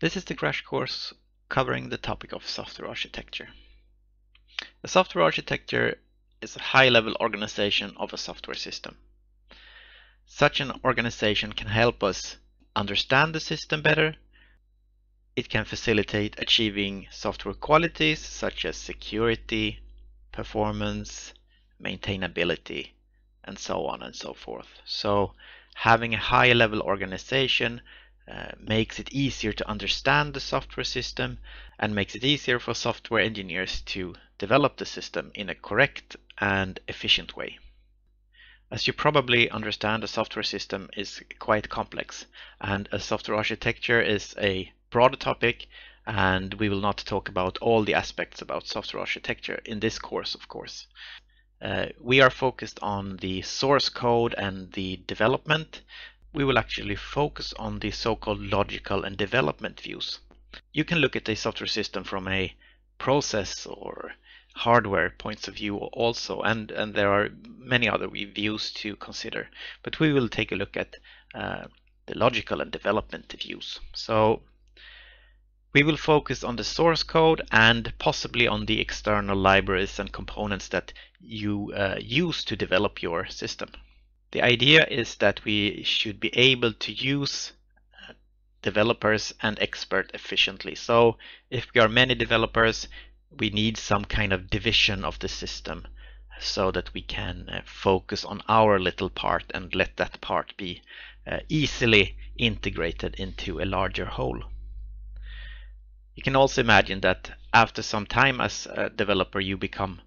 This is the crash course covering the topic of software architecture. A software architecture is a high-level organization of a software system. Such an organization can help us understand the system better. It can facilitate achieving software qualities such as security, performance, maintainability, and so on and so forth. So having a high level organization uh, makes it easier to understand the software system and makes it easier for software engineers to develop the system in a correct and efficient way. As you probably understand, a software system is quite complex and a software architecture is a broader topic and we will not talk about all the aspects about software architecture in this course, of course. Uh, we are focused on the source code and the development we will actually focus on the so-called logical and development views. You can look at a software system from a process or hardware points of view also and and there are many other views to consider but we will take a look at uh, the logical and development views so we will focus on the source code and possibly on the external libraries and components that you uh, use to develop your system the idea is that we should be able to use uh, developers and expert efficiently. So if we are many developers, we need some kind of division of the system so that we can uh, focus on our little part and let that part be uh, easily integrated into a larger whole. You can also imagine that after some time as a developer you become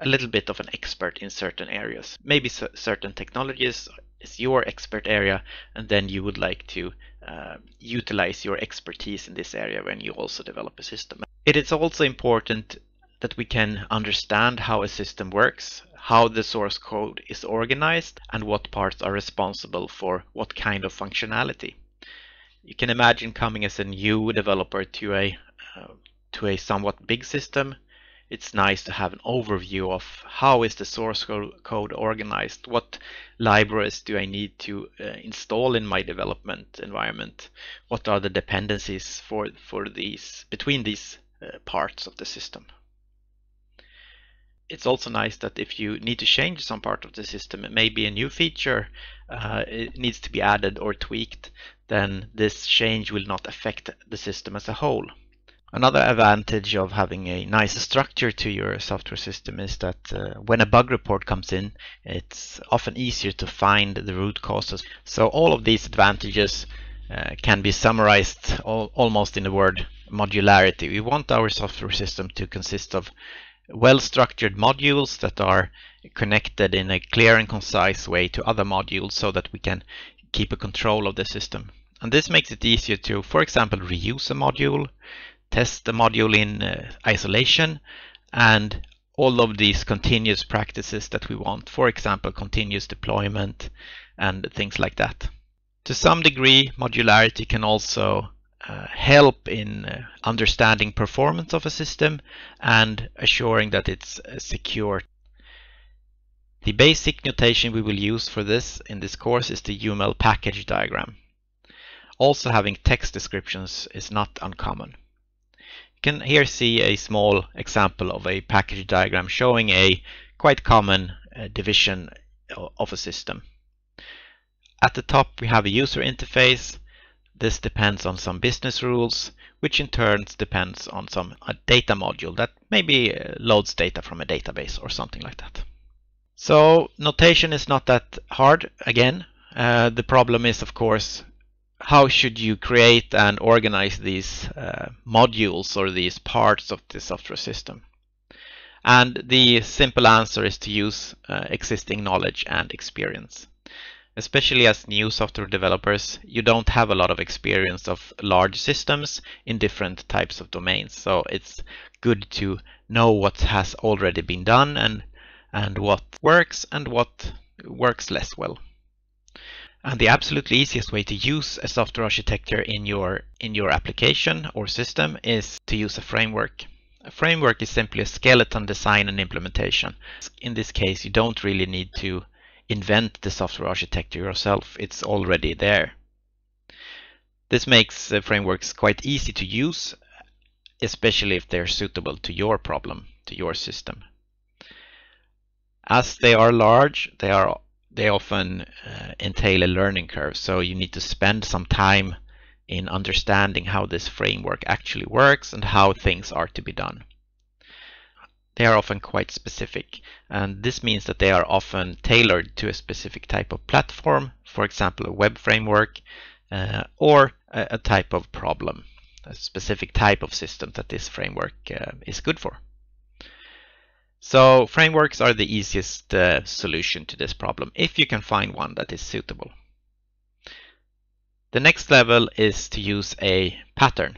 a little bit of an expert in certain areas. Maybe certain technologies is your expert area and then you would like to uh, utilize your expertise in this area when you also develop a system. It is also important that we can understand how a system works, how the source code is organized and what parts are responsible for what kind of functionality. You can imagine coming as a new developer to a uh, to a somewhat big system it's nice to have an overview of how is the source code organized, what libraries do I need to uh, install in my development environment, what are the dependencies for, for these between these uh, parts of the system. It's also nice that if you need to change some part of the system, maybe a new feature uh, needs to be added or tweaked, then this change will not affect the system as a whole. Another advantage of having a nice structure to your software system is that uh, when a bug report comes in, it's often easier to find the root causes. So all of these advantages uh, can be summarized almost in the word modularity. We want our software system to consist of well-structured modules that are connected in a clear and concise way to other modules so that we can keep a control of the system. And this makes it easier to, for example, reuse a module, test the module in uh, isolation and all of these continuous practices that we want, for example, continuous deployment and things like that. To some degree, modularity can also uh, help in uh, understanding performance of a system and assuring that it's uh, secure. The basic notation we will use for this in this course is the UML package diagram. Also having text descriptions is not uncommon. Can here see a small example of a package diagram showing a quite common uh, division of a system. At the top we have a user interface. This depends on some business rules, which in turn depends on some data module that maybe uh, loads data from a database or something like that. So notation is not that hard again. Uh, the problem is of course how should you create and organize these uh, modules or these parts of the software system? And the simple answer is to use uh, existing knowledge and experience. Especially as new software developers, you don't have a lot of experience of large systems in different types of domains. So it's good to know what has already been done and, and what works and what works less well. And the absolutely easiest way to use a software architecture in your, in your application or system is to use a framework. A framework is simply a skeleton design and implementation. In this case, you don't really need to invent the software architecture yourself. It's already there. This makes uh, frameworks quite easy to use, especially if they're suitable to your problem, to your system. As they are large, they are they often uh, entail a learning curve, so you need to spend some time in understanding how this framework actually works and how things are to be done. They are often quite specific, and this means that they are often tailored to a specific type of platform, for example, a web framework, uh, or a, type of problem, a specific type of system that this framework uh, is good for. So frameworks are the easiest uh, solution to this problem, if you can find one that is suitable. The next level is to use a pattern.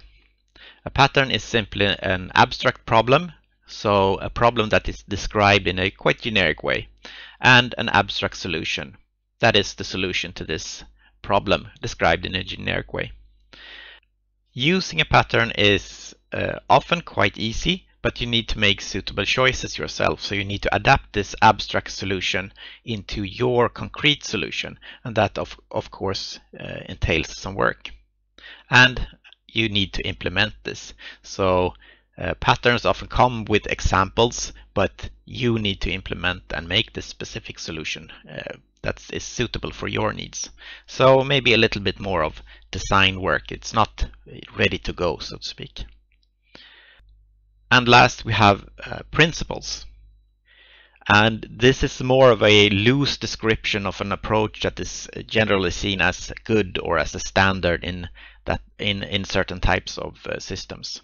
A pattern is simply an abstract problem, so a problem that is described in a quite generic way, and an abstract solution. That is the solution to this problem described in a generic way. Using a pattern is uh, often quite easy but you need to make suitable choices yourself. So you need to adapt this abstract solution into your concrete solution. And that, of, of course, uh, entails some work. And you need to implement this. So uh, patterns often come with examples, but you need to implement and make this specific solution uh, that is suitable for your needs. So maybe a little bit more of design work. It's not ready to go, so to speak. And last, we have uh, principles. And this is more of a loose description of an approach that is generally seen as good or as a standard in that in, in certain types of uh, systems.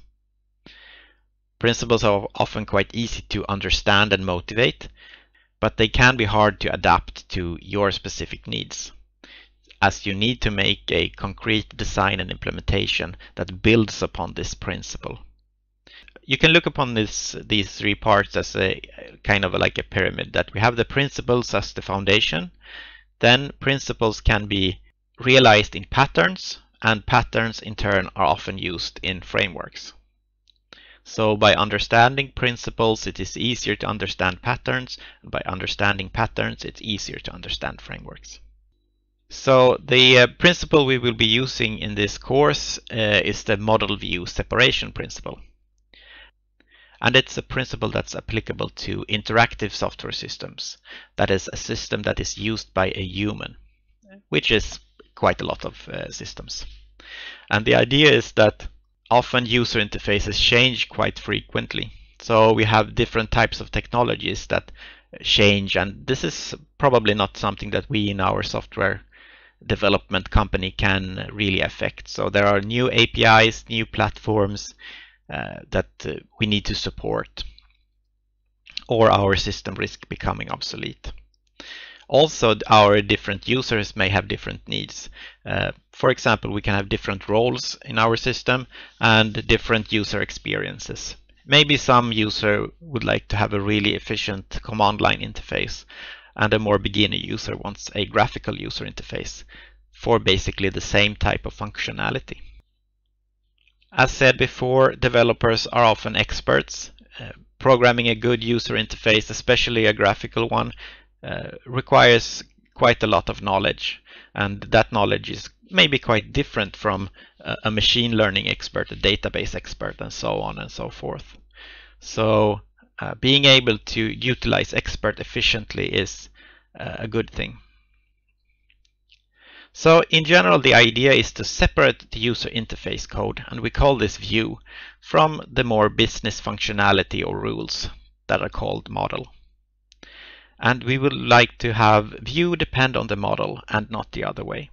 Principles are often quite easy to understand and motivate, but they can be hard to adapt to your specific needs, as you need to make a concrete design and implementation that builds upon this principle you can look upon this these three parts as a kind of like a pyramid that we have the principles as the foundation. Then principles can be realized in patterns and patterns in turn are often used in frameworks. So by understanding principles it is easier to understand patterns. And by understanding patterns it's easier to understand frameworks. So the uh, principle we will be using in this course uh, is the model view separation principle and it's a principle that's applicable to interactive software systems. That is a system that is used by a human, which is quite a lot of uh, systems. And the idea is that often user interfaces change quite frequently. So we have different types of technologies that change and this is probably not something that we in our software development company can really affect. So there are new APIs, new platforms, that uh, we need to support or our system risk becoming obsolete. Also, our different users may have different needs. Uh, for example, we can have different roles in our system and different user experiences. Maybe some user would like to have a really efficient command line interface and a more beginner user wants a graphical user interface for basically the same type of functionality. As said before, developers are often experts. Uh, programming a good user interface, especially a graphical one, uh, requires quite a lot of knowledge. And that knowledge is maybe quite different from a machine learning expert, a database expert, and so on and so forth. So uh, being able to utilize expert efficiently is uh, a good thing. So in general, the idea is to separate the user interface code, and we call this view, from the more business functionality or rules that are called model. And we would like to have view depend on the model and not the other way.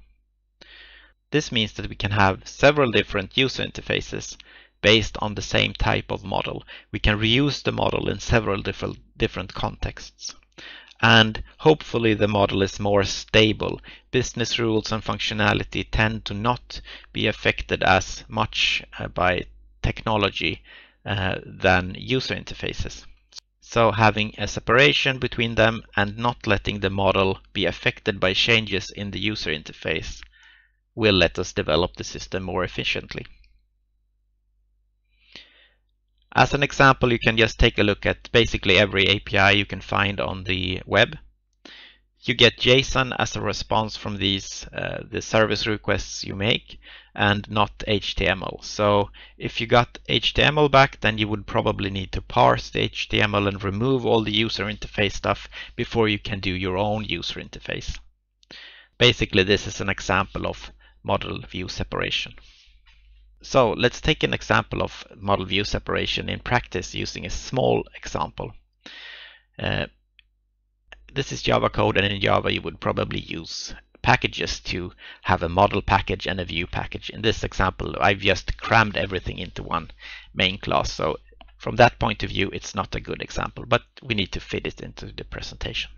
This means that we can have several different user interfaces based on the same type of model. We can reuse the model in several different, different contexts and hopefully the model is more stable. Business rules and functionality tend to not be affected as much uh, by technology uh, than user interfaces. So having a separation between them and not letting the model be affected by changes in the user interface will let us develop the system more efficiently. As an example, you can just take a look at basically every API you can find on the web. You get JSON as a response from these uh, the service requests you make, and not HTML. So if you got HTML back, then you would probably need to parse the HTML and remove all the user interface stuff before you can do your own user interface. Basically, this is an example of model view separation. So let's take an example of model view separation in practice using a small example. Uh, this is Java code and in Java you would probably use packages to have a model package and a view package. In this example, I've just crammed everything into one main class. So from that point of view, it's not a good example, but we need to fit it into the presentation.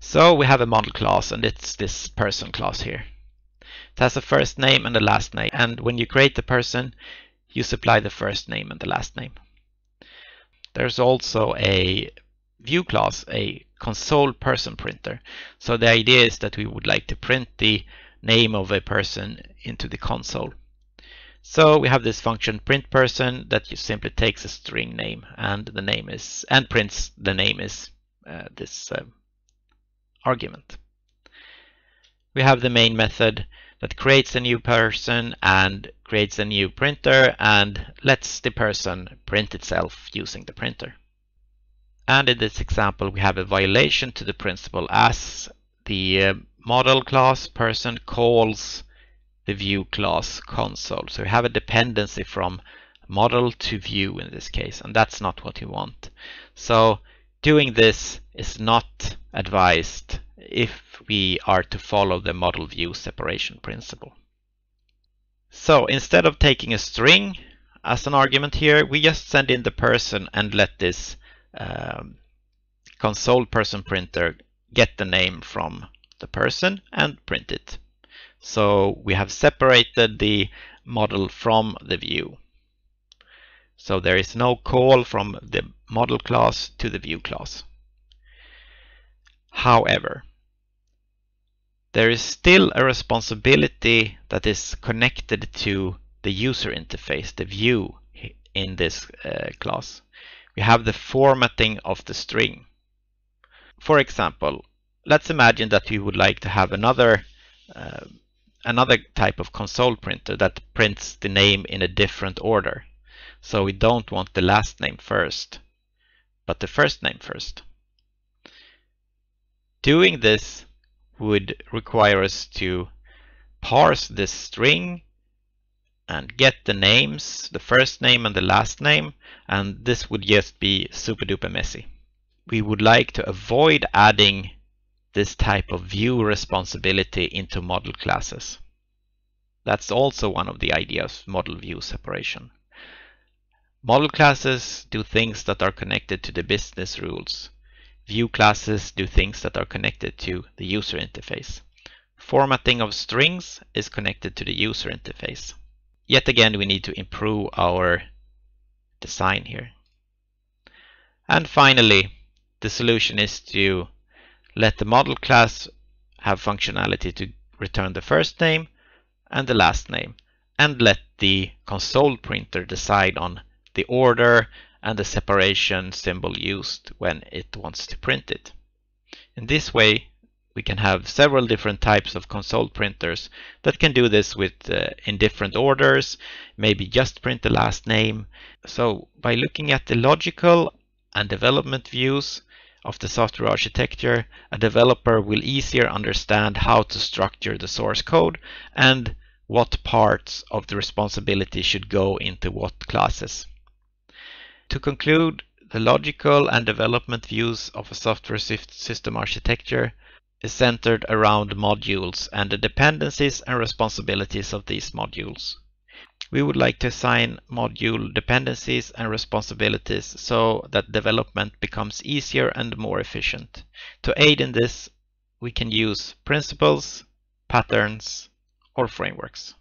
So we have a model class and it's this person class here. It has a first name and a last name. And when you create the person, you supply the first name and the last name. There's also a view class, a console person printer. So the idea is that we would like to print the name of a person into the console. So we have this function print person that simply takes a string name and the name is and prints the name is uh, this uh, argument. We have the main method that creates a new person and creates a new printer and lets the person print itself using the printer. And in this example, we have a violation to the principle as the uh, model class person calls the view class console. So we have a dependency from model to view in this case, and that's not what you want. So doing this is not advised if we are to follow the model view separation principle. So instead of taking a string as an argument here, we just send in the person and let this um, console person printer get the name from the person and print it. So we have separated the model from the view. So there is no call from the model class to the view class. However, there is still a responsibility that is connected to the user interface, the view in this uh, class we have the formatting of the string. For example, let's imagine that we would like to have another uh, another type of console printer that prints the name in a different order. So we don't want the last name first, but the first name first. Doing this would require us to parse this string and get the names, the first name and the last name, and this would just be super duper messy. We would like to avoid adding this type of view responsibility into model classes. That's also one of the ideas model view separation. Model classes do things that are connected to the business rules. View classes do things that are connected to the user interface. Formatting of strings is connected to the user interface yet again, we need to improve our design here. And finally, the solution is to let the model class have functionality to return the first name and the last name and let the console printer decide on the order and the separation symbol used when it wants to print it. In this way, we can have several different types of console printers that can do this with uh, in different orders, maybe just print the last name. So by looking at the logical and development views of the software architecture, a developer will easier understand how to structure the source code and what parts of the responsibility should go into what classes. To conclude, the logical and development views of a software system architecture is centered around modules and the dependencies and responsibilities of these modules. We would like to assign module dependencies and responsibilities so that development becomes easier and more efficient. To aid in this, we can use principles, patterns, or frameworks.